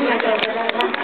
رحمة